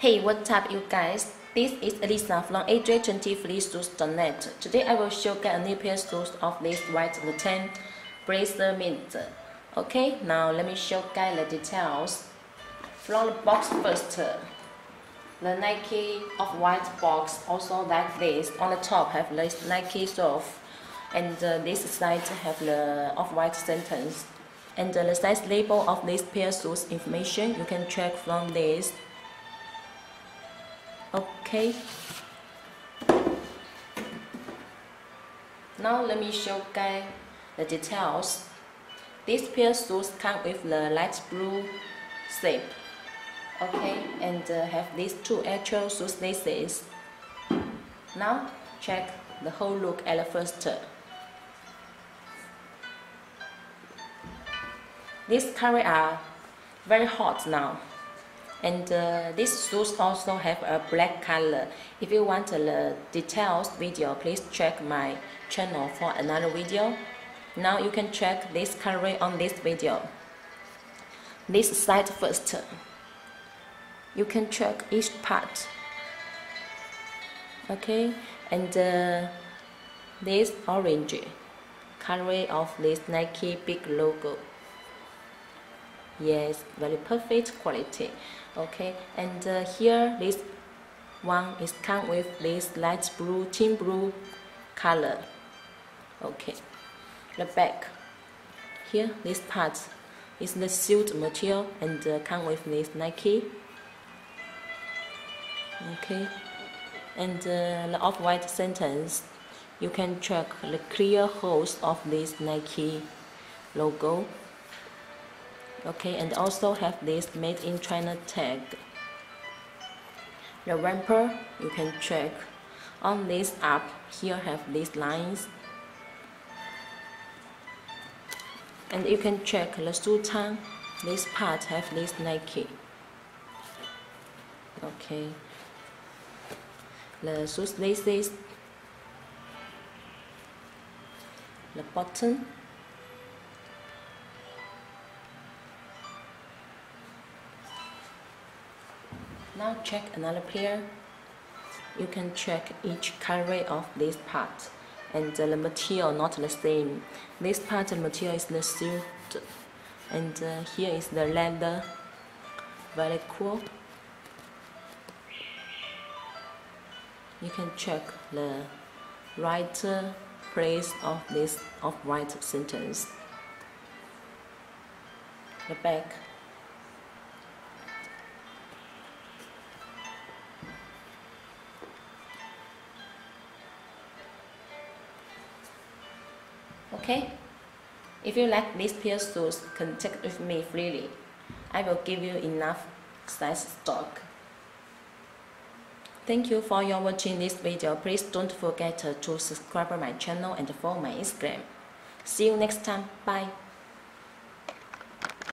Hey, what's up you guys? This is Alisa from AJ23shoes.net. Today I will show you a new pair of shoes of this white rattan blazer mint. Okay, now let me show you the details. From the box first, the Nike off-white box also like this. On the top have this Nike soft and uh, this side have the off-white sentence. And uh, the size label of this pair of shoes information you can check from this okay? Now let me show you the details. This pair shoes come with the light blue shape okay? And uh, have these two actual shoes laces. Now check the whole look at the first these colors are very hot now and uh, these shoes also have a black color. If you want the details video please check my channel for another video. Now you can check this color on this video. This side first. You can check each part. Okay? And uh, this orange color of this Nike big logo yes very perfect quality. Okay and uh, here this one is come with this light blue team blue color. Okay the back. Here this part is the suit material and uh, come with this Nike. Okay and uh, the off-white sentence you can check the clear holes of this Nike logo okay and also have this made in China tag. The ramper you can check. On this up here have these lines. And you can check the sultan this part have this Nike. Okay. The shoelaces the button Now check another pair. You can check each color of this part and the material not the same. This part of material is the suit and uh, here is the leather. Very cool. You can check the right place of this off-white sentence. The back Okay? If you like these pair shoes, contact with me freely. I will give you enough size stock. Thank you for your watching this video. Please don't forget to subscribe my channel and follow my Instagram. See you next time. Bye.